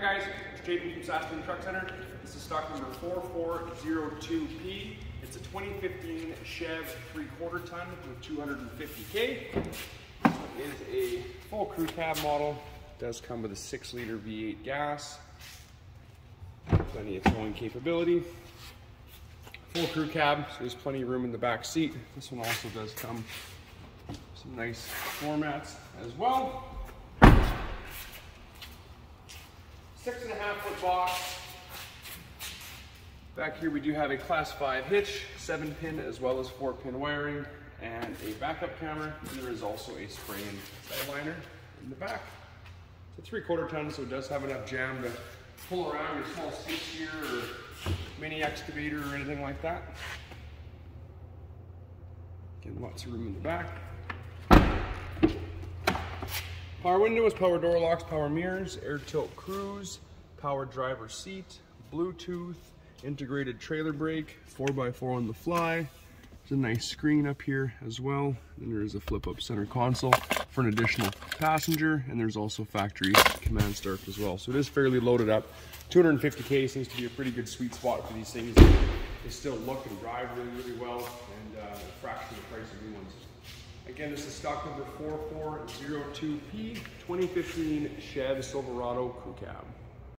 Hi guys, it's JP from Saskatoon Truck Centre. This is stock number 4402P. It's a 2015 Chev 3 quarter ton with 250K. It is a full crew cab model. It does come with a 6 liter V8 gas. Plenty of towing capability. Full crew cab, so there's plenty of room in the back seat. This one also does come some nice floor mats as well. Six and a half foot box. Back here we do have a class five hitch, seven pin as well as four pin wiring, and a backup camera. There is also a spray and liner in the back. It's a three quarter ton, so it does have enough jam to pull around your small skid steer or mini excavator or anything like that. Again, lots of room in the back. Power windows, power door locks, power mirrors, air tilt cruise, power driver seat, Bluetooth, integrated trailer brake, 4x4 on the fly. There's a nice screen up here as well. And there is a flip up center console for an additional passenger. And there's also factory command start as well. So it is fairly loaded up. 250K seems to be a pretty good sweet spot for these things. They still look and drive really, really well and uh, a fraction of the price of new ones. Again, this is stock number 4402P 2015 Chev Silverado Crew Cab.